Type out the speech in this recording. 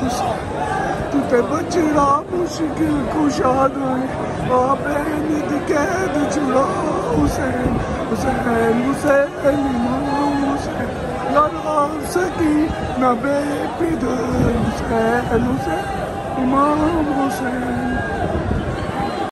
Marcos. Tutematiravus Kikushadun, Aben de Kedu Tiravusen, Usen, Usen, Limusen, Yaravseki, Nabe Pidan, Usen, Usen, Imam Usen.